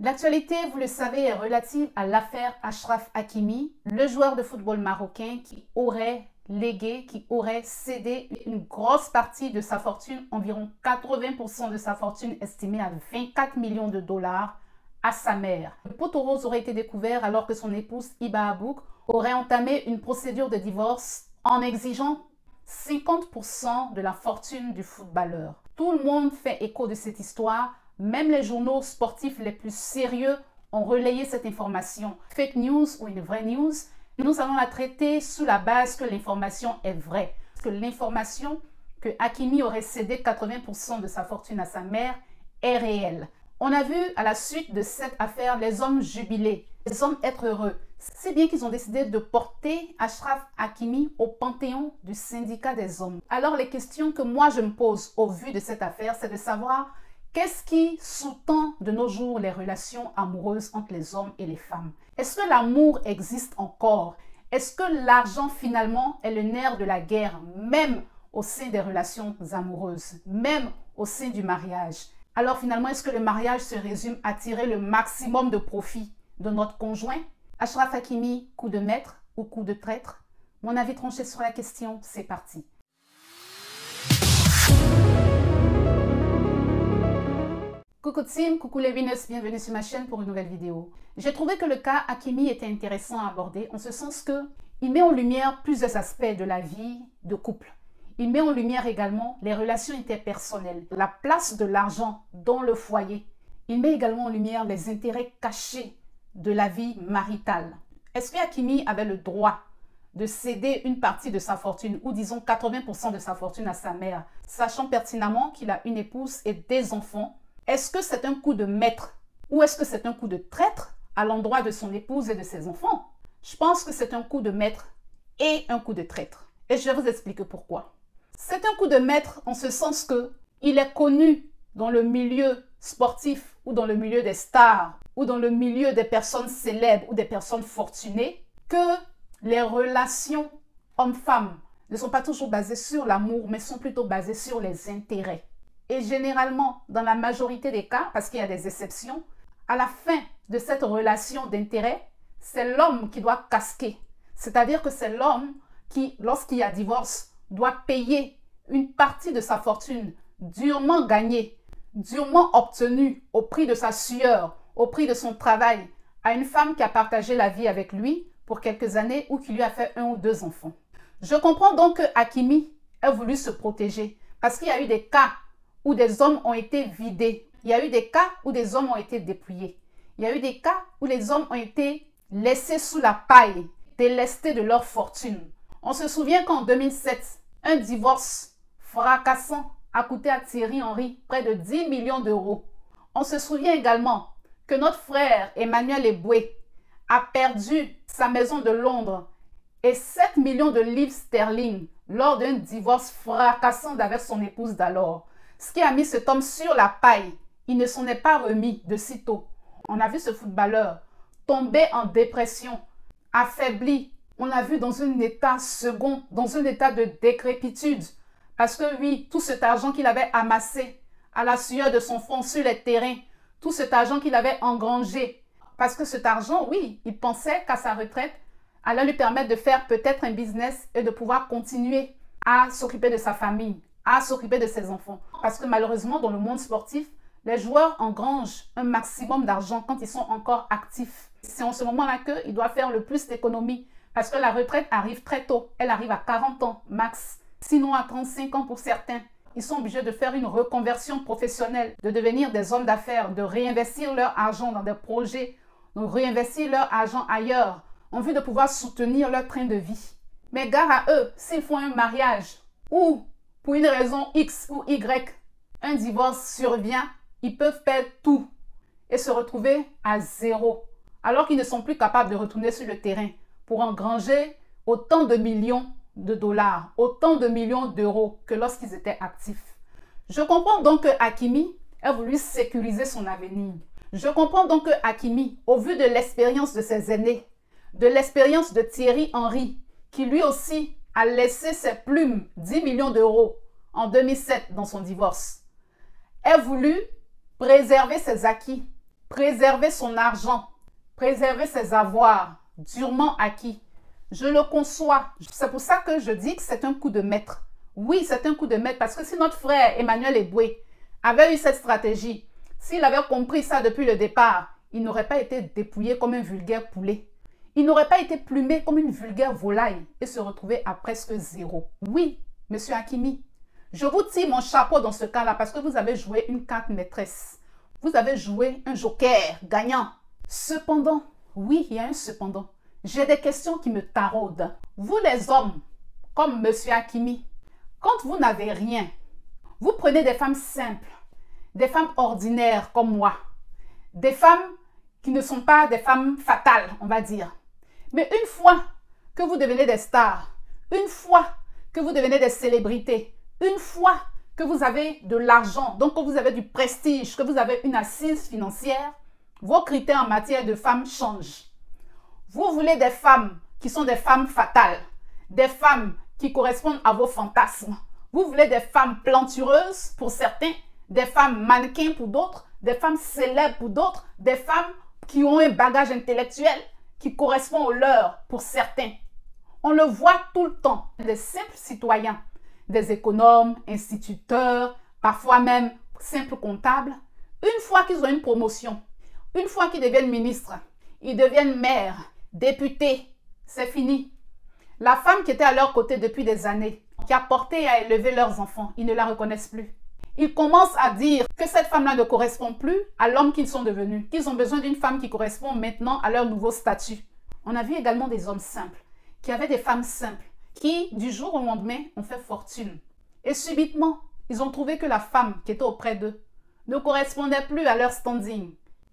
L'actualité, vous le savez, est relative à l'affaire Ashraf Hakimi, le joueur de football marocain qui aurait légué, qui aurait cédé une grosse partie de sa fortune, environ 80% de sa fortune estimée à 24 millions de dollars, à sa mère. Le poteau rose aurait été découvert alors que son épouse Iba Abouk aurait entamé une procédure de divorce en exigeant 50% de la fortune du footballeur. Tout le monde fait écho de cette histoire, même les journaux sportifs les plus sérieux ont relayé cette information. Fake news ou une vraie news, nous allons la traiter sous la base que l'information est vraie. Que l'information que Hakimi aurait cédé 80% de sa fortune à sa mère est réelle. On a vu à la suite de cette affaire les hommes jubilés, les hommes être heureux. C'est bien qu'ils ont décidé de porter Ashraf Hakimi au panthéon du syndicat des hommes. Alors les questions que moi je me pose au vu de cette affaire, c'est de savoir qu'est-ce qui sous-tend de nos jours les relations amoureuses entre les hommes et les femmes? Est-ce que l'amour existe encore? Est-ce que l'argent finalement est le nerf de la guerre, même au sein des relations amoureuses, même au sein du mariage? Alors finalement, est-ce que le mariage se résume à tirer le maximum de profit de notre conjoint? Ashraf Hakimi, coup de maître ou coup de traître? Mon avis tranché sur la question, c'est parti. Coucou Tim, coucou les bienvenue sur ma chaîne pour une nouvelle vidéo. J'ai trouvé que le cas Hakimi était intéressant à aborder en ce sens que il met en lumière plusieurs aspects de la vie de couple. Il met en lumière également les relations interpersonnelles, la place de l'argent dans le foyer. Il met également en lumière les intérêts cachés de la vie maritale. Est-ce que Hakimi avait le droit de céder une partie de sa fortune, ou disons 80% de sa fortune à sa mère, sachant pertinemment qu'il a une épouse et des enfants? Est-ce que c'est un coup de maître ou est-ce que c'est un coup de traître à l'endroit de son épouse et de ses enfants? Je pense que c'est un coup de maître et un coup de traître. Et je vais vous expliquer pourquoi. C'est un coup de maître en ce sens que il est connu dans le milieu sportif ou dans le milieu des stars ou dans le milieu des personnes célèbres ou des personnes fortunées que les relations hommes-femmes ne sont pas toujours basées sur l'amour, mais sont plutôt basées sur les intérêts. Et généralement, dans la majorité des cas, parce qu'il y a des exceptions, à la fin de cette relation d'intérêt, c'est l'homme qui doit casquer. C'est-à-dire que c'est l'homme qui, lorsqu'il y a divorce, doit payer une partie de sa fortune durement gagnée, durement obtenue au prix de sa sueur, au prix de son travail, à une femme qui a partagé la vie avec lui pour quelques années ou qui lui a fait un ou deux enfants. Je comprends donc que Hakimi a voulu se protéger parce qu'il y a eu des cas où des hommes ont été vidés. Il y a eu des cas où des hommes ont été dépouillés. Il y a eu des cas où les hommes ont été laissés sous la paille, délestés de leur fortune. On se souvient qu'en 2007, un divorce fracassant a coûté à Thierry Henry près de 10 millions d'euros. On se souvient également que notre frère Emmanuel Eboué a perdu sa maison de Londres et 7 millions de livres sterling lors d'un divorce fracassant avec son épouse d'alors. Ce qui a mis cet homme sur la paille. Il ne s'en est pas remis de sitôt. On a vu ce footballeur tomber en dépression, affaibli, on l'a vu dans un état second, dans un état de décrépitude. Parce que oui, tout cet argent qu'il avait amassé à la sueur de son front sur les terrains, tout cet argent qu'il avait engrangé, parce que cet argent, oui, il pensait qu'à sa retraite, allait lui permettre de faire peut-être un business et de pouvoir continuer à s'occuper de sa famille, à s'occuper de ses enfants. Parce que malheureusement, dans le monde sportif, les joueurs engrangent un maximum d'argent quand ils sont encore actifs. C'est en ce moment-là qu'ils doivent faire le plus d'économies parce que la retraite arrive très tôt. Elle arrive à 40 ans max, sinon à 35 ans pour certains. Ils sont obligés de faire une reconversion professionnelle, de devenir des hommes d'affaires, de réinvestir leur argent dans des projets, de réinvestir leur argent ailleurs, en vue de pouvoir soutenir leur train de vie. Mais gare à eux, s'ils font un mariage ou pour une raison X ou Y, un divorce survient, ils peuvent perdre tout et se retrouver à zéro, alors qu'ils ne sont plus capables de retourner sur le terrain pour engranger autant de millions de dollars, autant de millions d'euros que lorsqu'ils étaient actifs. Je comprends donc que Hakimi a voulu sécuriser son avenir. Je comprends donc que Hakimi, au vu de l'expérience de ses aînés, de l'expérience de Thierry Henry, qui lui aussi a laissé ses plumes 10 millions d'euros en 2007 dans son divorce, a voulu préserver ses acquis préserver son argent, préserver ses avoirs durement acquis. Je le conçois. C'est pour ça que je dis que c'est un coup de maître. Oui, c'est un coup de maître parce que si notre frère Emmanuel Eboué avait eu cette stratégie, s'il avait compris ça depuis le départ, il n'aurait pas été dépouillé comme un vulgaire poulet. Il n'aurait pas été plumé comme une vulgaire volaille et se retrouver à presque zéro. Oui, monsieur Hakimi, je vous tire mon chapeau dans ce cas-là parce que vous avez joué une carte maîtresse. Vous avez joué un joker gagnant. Cependant, oui, il y a un cependant. J'ai des questions qui me taraudent. Vous les hommes, comme monsieur Hakimi, quand vous n'avez rien, vous prenez des femmes simples, des femmes ordinaires comme moi, des femmes qui ne sont pas des femmes fatales, on va dire. Mais une fois que vous devenez des stars, une fois que vous devenez des célébrités, une fois que vous avez de l'argent, donc que vous avez du prestige, que vous avez une assise financière, vos critères en matière de femmes changent. Vous voulez des femmes qui sont des femmes fatales, des femmes qui correspondent à vos fantasmes. Vous voulez des femmes plantureuses pour certains, des femmes mannequins pour d'autres, des femmes célèbres pour d'autres, des femmes qui ont un bagage intellectuel qui correspond au leur pour certains. On le voit tout le temps, des simples citoyens, des économes, instituteurs, parfois même simples comptables. Une fois qu'ils ont une promotion, une fois qu'ils deviennent ministres, ils deviennent maires, députés, c'est fini. La femme qui était à leur côté depuis des années, qui a porté à élever leurs enfants, ils ne la reconnaissent plus. Ils commencent à dire que cette femme-là ne correspond plus à l'homme qu'ils sont devenus, qu'ils ont besoin d'une femme qui correspond maintenant à leur nouveau statut. On a vu également des hommes simples, qui avaient des femmes simples, qui, du jour au lendemain, ont fait fortune. Et subitement, ils ont trouvé que la femme qui était auprès d'eux ne correspondait plus à leur standing.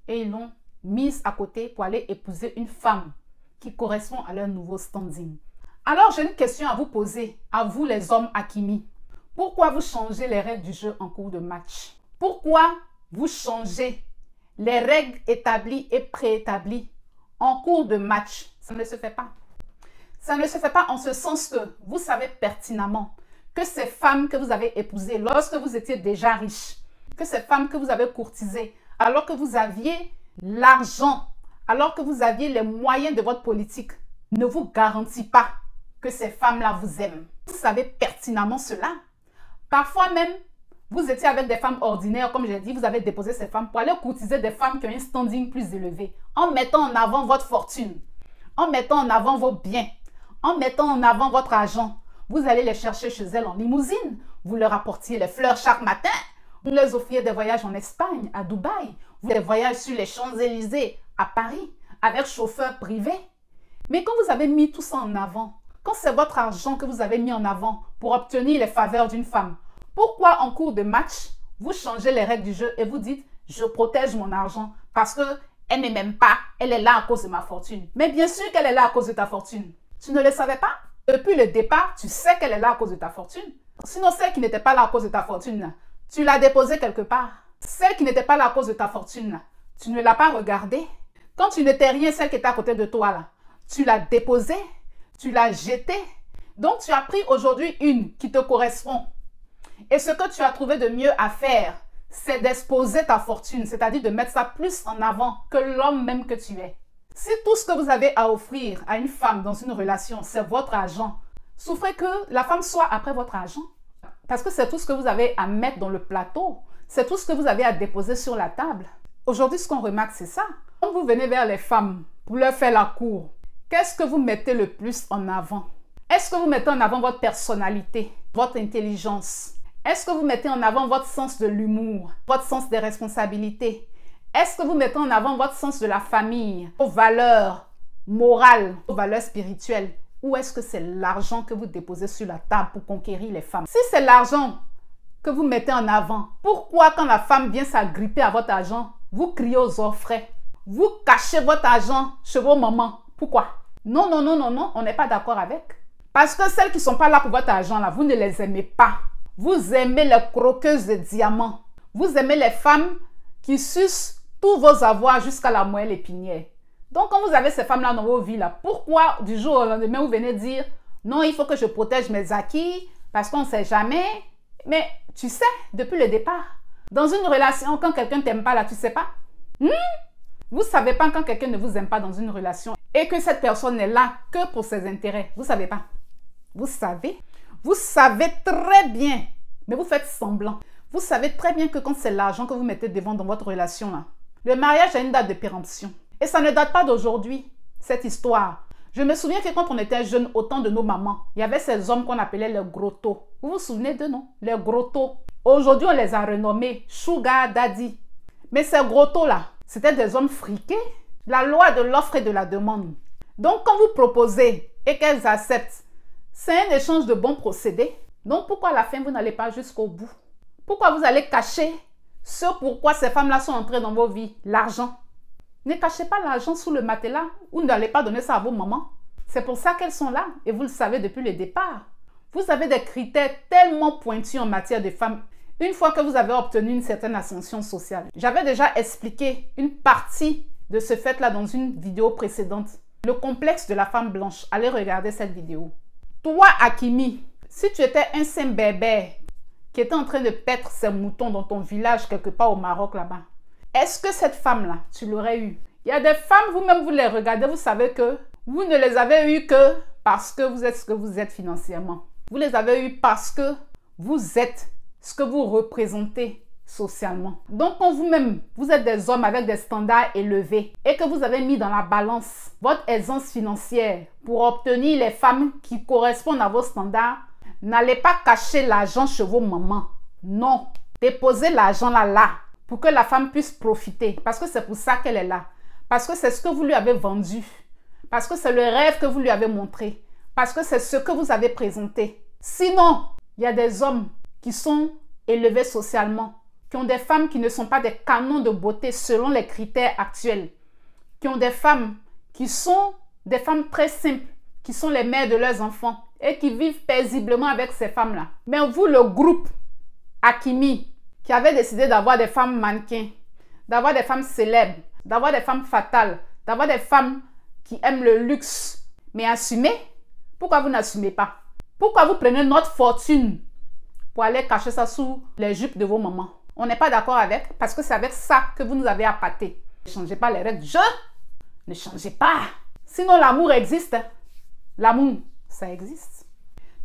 Et ils l'ont mise à côté pour aller épouser une femme qui correspond à leur nouveau standing. Alors j'ai une question à vous poser, à vous les hommes Akimi. Pourquoi vous changez les règles du jeu en cours de match? Pourquoi vous changez les règles établies et préétablies en cours de match? Ça ne se fait pas. Ça ne se fait pas en ce sens que vous savez pertinemment que ces femmes que vous avez épousées lorsque vous étiez déjà riche, que ces femmes que vous avez courtisées, alors que vous aviez l'argent, alors que vous aviez les moyens de votre politique, ne vous garantit pas que ces femmes-là vous aiment. Vous savez pertinemment cela. Parfois même, vous étiez avec des femmes ordinaires, comme j'ai dit, vous avez déposé ces femmes pour aller courtiser des femmes qui ont un standing plus élevé, en mettant en avant votre fortune, en mettant en avant vos biens, en mettant en avant votre argent. Vous allez les chercher chez elles en limousine, vous leur apportiez les fleurs chaque matin, vous leur offriez des voyages en Espagne, à Dubaï, vous des voyages sur les Champs-Élysées, à Paris, avec chauffeur privé. Mais quand vous avez mis tout ça en avant, quand c'est votre argent que vous avez mis en avant pour obtenir les faveurs d'une femme, pourquoi en cours de match, vous changez les règles du jeu et vous dites, je protège mon argent parce que elle ne m'aime pas, elle est là à cause de ma fortune. Mais bien sûr qu'elle est là à cause de ta fortune. Tu ne le savais pas? Depuis le départ, tu sais qu'elle est là à cause de ta fortune. Sinon, celle qui n'était pas là à cause de ta fortune, tu l'as déposée quelque part. Celle qui n'était pas là à cause de ta fortune, tu ne l'as pas regardée. Quand tu n'étais rien, celle qui était à côté de toi, là, tu l'as déposée tu l'as jeté. Donc, tu as pris aujourd'hui une qui te correspond. Et ce que tu as trouvé de mieux à faire, c'est d'exposer ta fortune, c'est-à-dire de mettre ça plus en avant que l'homme même que tu es. Si tout ce que vous avez à offrir à une femme dans une relation, c'est votre argent, souffrez que la femme soit après votre argent. Parce que c'est tout ce que vous avez à mettre dans le plateau. C'est tout ce que vous avez à déposer sur la table. Aujourd'hui, ce qu'on remarque, c'est ça. Quand vous venez vers les femmes pour leur faire la cour, Qu'est-ce que vous mettez le plus en avant? Est-ce que vous mettez en avant votre personnalité, votre intelligence? Est-ce que vous mettez en avant votre sens de l'humour, votre sens des responsabilités? Est-ce que vous mettez en avant votre sens de la famille, vos valeurs morales, vos valeurs spirituelles? Ou est-ce que c'est l'argent que vous déposez sur la table pour conquérir les femmes? Si c'est l'argent que vous mettez en avant, pourquoi quand la femme vient s'agripper à votre argent, vous criez aux orfraies Vous cachez votre argent chez vos mamans? Pourquoi? Non, non, non, non, non, on n'est pas d'accord avec. Parce que celles qui ne sont pas là pour votre argent, là, vous ne les aimez pas. Vous aimez les croqueuses de diamants. Vous aimez les femmes qui sucent tous vos avoirs jusqu'à la moelle épinière. Donc, quand vous avez ces femmes-là dans vos vies, là, pourquoi du jour au lendemain, vous venez dire non, il faut que je protège mes acquis parce qu'on ne sait jamais. Mais tu sais, depuis le départ, dans une relation, quand quelqu'un ne t'aime pas, là, tu ne sais pas. Hmm? Vous ne savez pas quand quelqu'un ne vous aime pas dans une relation et que cette personne n'est là que pour ses intérêts. Vous ne savez pas. Vous savez. Vous savez très bien, mais vous faites semblant. Vous savez très bien que quand c'est l'argent que vous mettez devant dans votre relation, là, le mariage a une date de péremption. Et ça ne date pas d'aujourd'hui, cette histoire. Je me souviens que quand on était jeune, au temps de nos mamans, il y avait ces hommes qu'on appelait les grottos. Vous vous souvenez de non? Les grottos. Aujourd'hui, on les a renommés Sugar Daddy. Mais ces grottos-là, c'était des hommes friqués. La loi de l'offre et de la demande. Donc, quand vous proposez et qu'elles acceptent, c'est un échange de bons procédés. Donc, pourquoi à la fin, vous n'allez pas jusqu'au bout? Pourquoi vous allez cacher ce pourquoi ces femmes-là sont entrées dans vos vies? L'argent. Ne cachez pas l'argent sous le matelas ou n'allez pas donner ça à vos mamans. C'est pour ça qu'elles sont là et vous le savez depuis le départ. Vous avez des critères tellement pointus en matière de femmes une fois que vous avez obtenu une certaine ascension sociale. J'avais déjà expliqué une partie de ce fait-là dans une vidéo précédente. Le complexe de la femme blanche. Allez regarder cette vidéo. Toi, Akimi, si tu étais un saint bébé qui était en train de paître ses moutons dans ton village quelque part au Maroc là-bas, est-ce que cette femme-là, tu l'aurais eue? Il y a des femmes, vous-même, vous les regardez, vous savez que vous ne les avez eues que parce que vous êtes ce que vous êtes financièrement. Vous les avez eues parce que vous êtes ce que vous représentez socialement. Donc, quand vous-même, vous êtes des hommes avec des standards élevés et que vous avez mis dans la balance votre aisance financière pour obtenir les femmes qui correspondent à vos standards, n'allez pas cacher l'argent chez vos mamans. Non, déposez l'argent là, là, pour que la femme puisse profiter. Parce que c'est pour ça qu'elle est là. Parce que c'est ce que vous lui avez vendu. Parce que c'est le rêve que vous lui avez montré. Parce que c'est ce que vous avez présenté. Sinon, il y a des hommes qui sont élevés socialement, qui ont des femmes qui ne sont pas des canons de beauté selon les critères actuels, qui ont des femmes qui sont des femmes très simples, qui sont les mères de leurs enfants et qui vivent paisiblement avec ces femmes-là. Mais vous, le groupe Akimi, qui avait décidé d'avoir des femmes mannequins, d'avoir des femmes célèbres, d'avoir des femmes fatales, d'avoir des femmes qui aiment le luxe, mais assumer, pourquoi vous n'assumez pas? Pourquoi vous prenez notre fortune pour aller cacher ça sous les jupes de vos mamans? On n'est pas d'accord avec parce que c'est avec ça que vous nous avez appâté. Ne changez pas les règles. Je ne changez pas. Sinon, l'amour existe. L'amour, ça existe.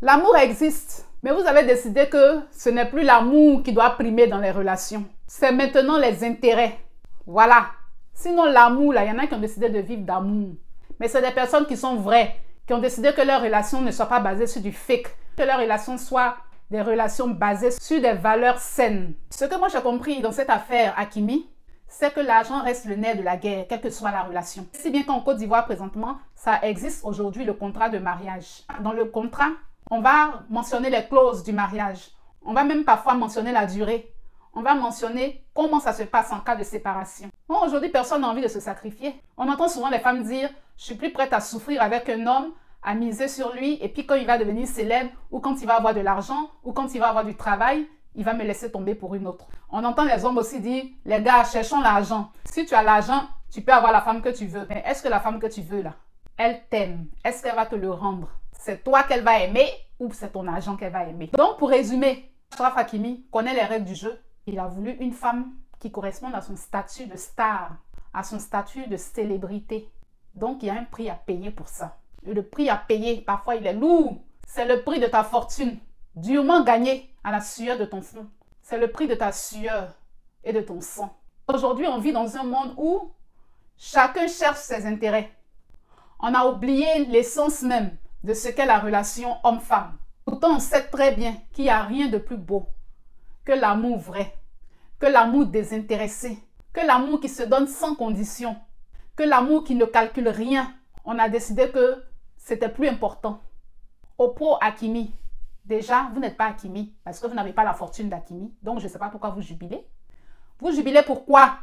L'amour existe. Mais vous avez décidé que ce n'est plus l'amour qui doit primer dans les relations. C'est maintenant les intérêts. Voilà. Sinon, l'amour, là, il y en a qui ont décidé de vivre d'amour. Mais c'est des personnes qui sont vraies, qui ont décidé que leur relation ne soit pas basée sur du fake, que leur relation soit des relations basées sur des valeurs saines. Ce que moi j'ai compris dans cette affaire Akimi, c'est que l'argent reste le nerf de la guerre, quelle que soit la relation. Si bien qu'en Côte d'Ivoire présentement, ça existe aujourd'hui le contrat de mariage. Dans le contrat, on va mentionner les clauses du mariage. On va même parfois mentionner la durée. On va mentionner comment ça se passe en cas de séparation. aujourd'hui, personne n'a envie de se sacrifier. On entend souvent les femmes dire, je suis plus prête à souffrir avec un homme à miser sur lui et puis quand il va devenir célèbre ou quand il va avoir de l'argent ou quand il va avoir du travail, il va me laisser tomber pour une autre. On entend les hommes aussi dire, les gars, cherchons l'argent. Si tu as l'argent, tu peux avoir la femme que tu veux. Mais est-ce que la femme que tu veux là, elle t'aime? Est-ce qu'elle va te le rendre? C'est toi qu'elle va aimer ou c'est ton argent qu'elle va aimer? Donc pour résumer, Ashraf Hakimi connaît les règles du jeu. Il a voulu une femme qui corresponde à son statut de star, à son statut de célébrité. Donc il y a un prix à payer pour ça. Le prix à payer, parfois, il est lourd. C'est le prix de ta fortune, durement gagné à la sueur de ton front. C'est le prix de ta sueur et de ton sang. Aujourd'hui, on vit dans un monde où chacun cherche ses intérêts. On a oublié l'essence même de ce qu'est la relation homme-femme. Pourtant, on sait très bien qu'il n'y a rien de plus beau que l'amour vrai, que l'amour désintéressé, que l'amour qui se donne sans condition, que l'amour qui ne calcule rien. On a décidé que c'était plus important. Pro Akimi, déjà, vous n'êtes pas Akimi parce que vous n'avez pas la fortune d'Akimi. Donc, je ne sais pas pourquoi vous jubilez. Vous jubilez pourquoi?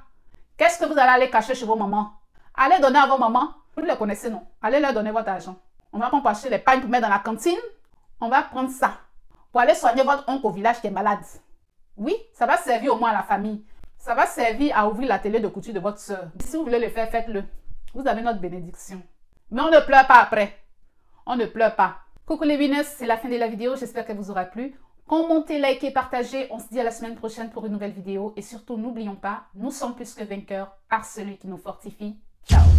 Qu'est-ce que vous allez aller cacher chez vos mamans? Allez donner à vos mamans. Vous les connaissez, non? Allez leur donner votre argent. On va pas acheter les pains pour mettre dans la cantine. On va prendre ça pour aller soigner votre oncle au village qui est malade. Oui, ça va servir au moins à la famille. Ça va servir à ouvrir la télé de couture de votre soeur. Si vous voulez le faire, faites-le. Vous avez notre bénédiction. Mais on ne pleure pas après on ne pleure pas. Coucou les winners, c'est la fin de la vidéo. J'espère qu'elle vous aura plu. Commentez, likez, partagez. On se dit à la semaine prochaine pour une nouvelle vidéo. Et surtout, n'oublions pas, nous sommes plus que vainqueurs par celui qui nous fortifie. Ciao